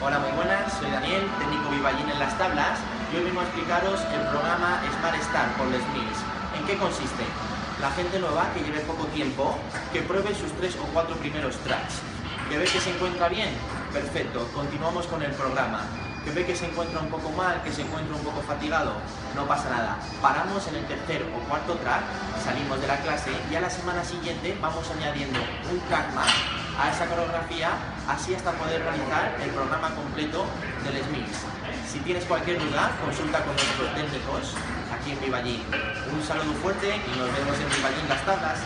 Hola, muy buenas, soy Daniel, técnico vivallín en las tablas y hoy vengo a explicaros el programa Smart Star por Les Mills. ¿En qué consiste? La gente nueva que lleve poco tiempo, que pruebe sus tres o cuatro primeros tracks. ¿Que ve que se encuentra bien? Perfecto, continuamos con el programa. ¿Que ve que se encuentra un poco mal, que se encuentra un poco fatigado? No pasa nada. Paramos en el tercer o cuarto track, salimos de la clase y a la semana siguiente vamos añadiendo un track más a esa coreografía, así hasta poder realizar el programa completo del SMIX. Si tienes cualquier duda, consulta con nuestros técnicos aquí en Vivallín. Un saludo fuerte y nos vemos en Vivallín Las Tablas.